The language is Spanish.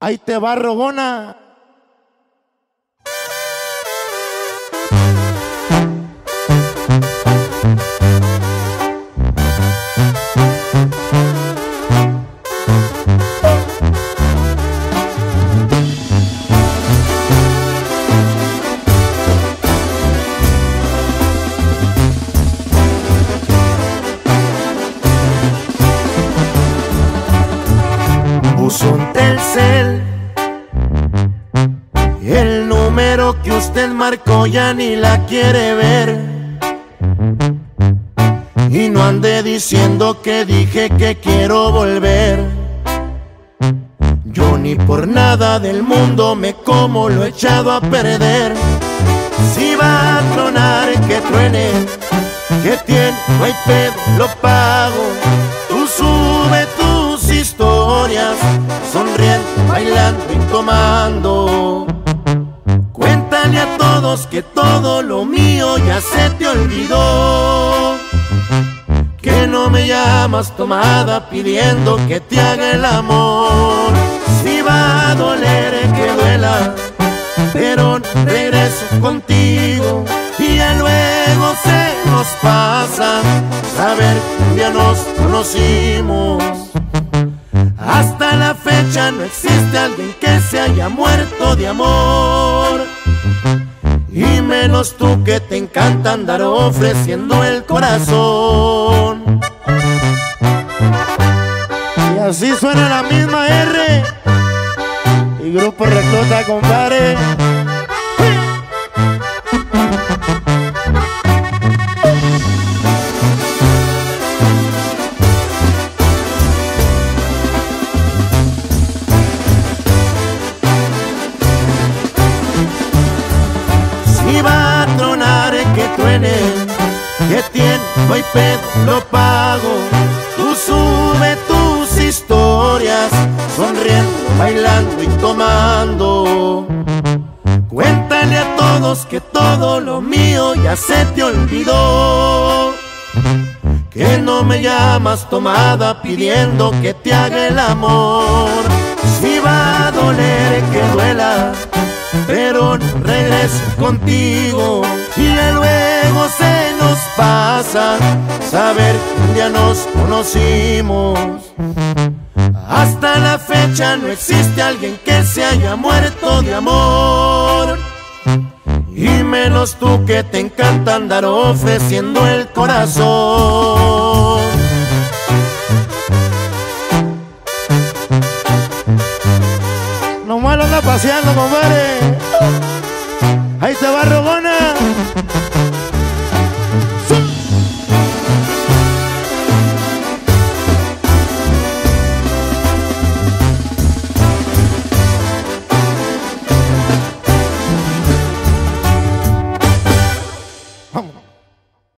Ahí te va, un Telcel El número que usted marcó ya ni la quiere ver. Y no ande diciendo que dije que quiero volver. Yo ni por nada del mundo me como lo he echado a perder. Si va a tronar que truene Que tiene, no hay pedo, lo pago. Tú sube tus historias Sonriendo, bailando y tomando A todos que todo lo mío ya se te olvidó. Que no me llamas tomada pidiendo que te haga el amor. Si va a doler que duela Pero regreso contigo Y ya luego se nos pasa. Saber que día nos conocimos. Hasta la fecha no existe alguien que se haya muerto de amor. Menos tú que te encanta andar ofreciendo el corazón. Y así suena la misma R. Y grupo recluta, compadre. Hay pedo, lo pago. Tú sube tus historias, sonriendo, bailando y tomando. Cuéntale a todos que todo lo mío ya se te olvidó. Que no me llamas tomada pidiendo que te haga el amor. Si va a doler que duela, pero regreso contigo y ya luego se nos pasa saber un día nos conocimos. Hasta la fecha no existe alguien que se haya muerto de amor. Y menos tú que te encanta andar ofreciendo el corazón. Nomás anda paseando, compadre. Ahí te va, Rogona.